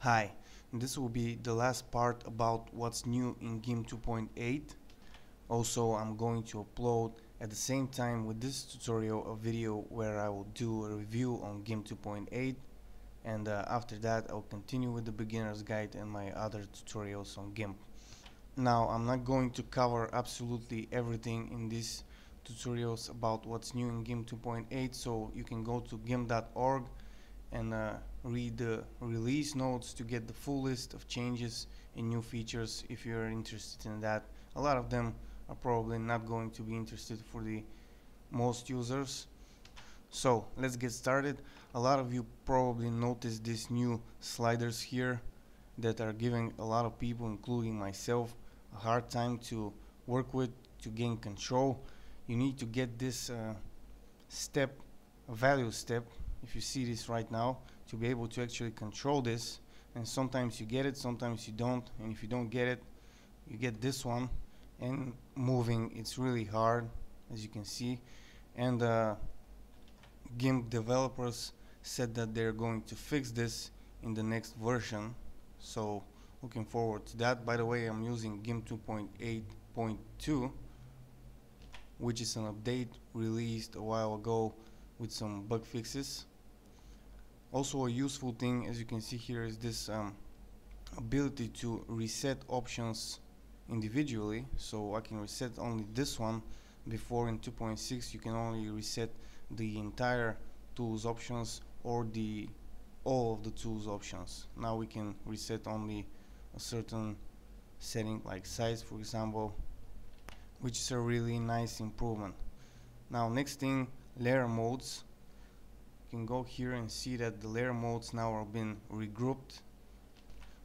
Hi, this will be the last part about what's new in GIMP 2.8. Also, I'm going to upload at the same time with this tutorial a video where I will do a review on GIMP 2.8 and uh, after that I'll continue with the beginner's guide and my other tutorials on GIMP. Now, I'm not going to cover absolutely everything in these tutorials about what's new in GIMP 2.8 so you can go to gimp.org and uh, read the release notes to get the full list of changes and new features if you're interested in that. A lot of them are probably not going to be interested for the most users. So let's get started. A lot of you probably noticed these new sliders here that are giving a lot of people, including myself, a hard time to work with to gain control. You need to get this uh, step, value step, if you see this right now to be able to actually control this. And sometimes you get it sometimes you don't. And if you don't get it you get this one. And moving it's really hard as you can see. And uh, GIMP developers said that they're going to fix this in the next version. So looking forward to that. By the way I'm using GIMP 2.8.2 which is an update released a while ago with some bug fixes. Also a useful thing as you can see here is this um, ability to reset options individually. So I can reset only this one. Before in 2.6 you can only reset the entire tools options or the all of the tools options. Now we can reset only a certain setting like size for example which is a really nice improvement. Now next thing layer modes. You can go here and see that the layer modes now are being regrouped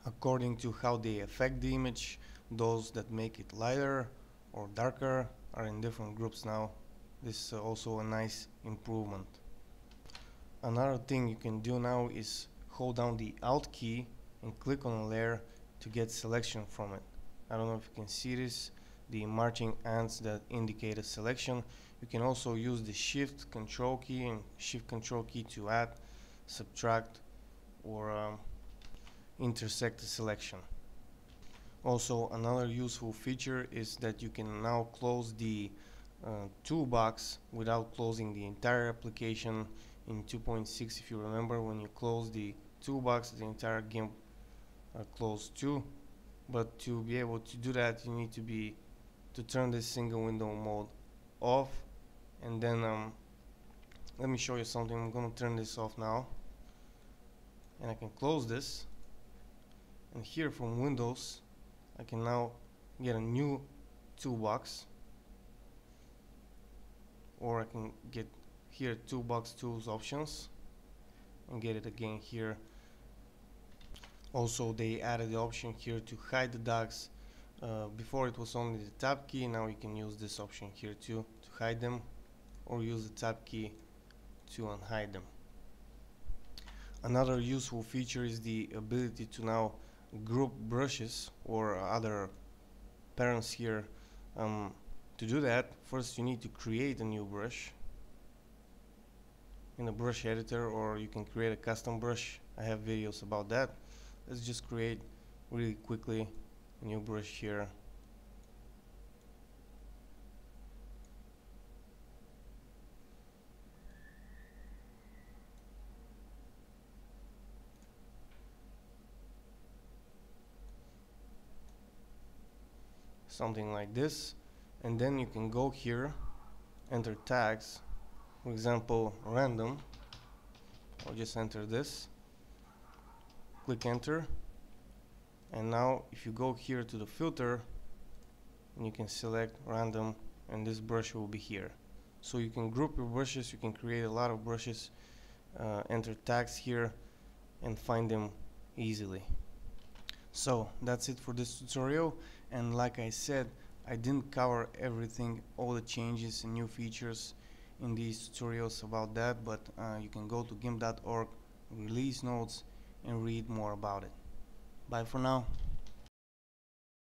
according to how they affect the image. Those that make it lighter or darker are in different groups now. This is also a nice improvement. Another thing you can do now is hold down the alt key and click on a layer to get selection from it. I don't know if you can see this the marching ants that indicate a selection you can also use the shift control key and shift control key to add, subtract or um, intersect a selection. Also another useful feature is that you can now close the uh, toolbox without closing the entire application in 2.6 if you remember when you close the toolbox the entire GIMP uh, closed too but to be able to do that you need to be to turn this single window mode off and then um, let me show you something. I'm gonna turn this off now. And I can close this. And here from Windows I can now get a new toolbox. Or I can get here toolbox tools options and get it again here. Also they added the option here to hide the docks. Uh, before it was only the tab key. Now you can use this option here too to hide them or use the tab key to unhide them. Another useful feature is the ability to now group brushes or other patterns here. Um, to do that, first you need to create a new brush in a brush editor or you can create a custom brush. I have videos about that. Let's just create really quickly a new brush here something like this and then you can go here enter tags for example random. I'll just enter this click enter and now if you go here to the filter you can select random and this brush will be here. So you can group your brushes you can create a lot of brushes uh, enter tags here and find them easily. So that's it for this tutorial and like I said I didn't cover everything all the changes and new features in these tutorials about that but uh, you can go to gimp.org release notes and read more about it. Bye for now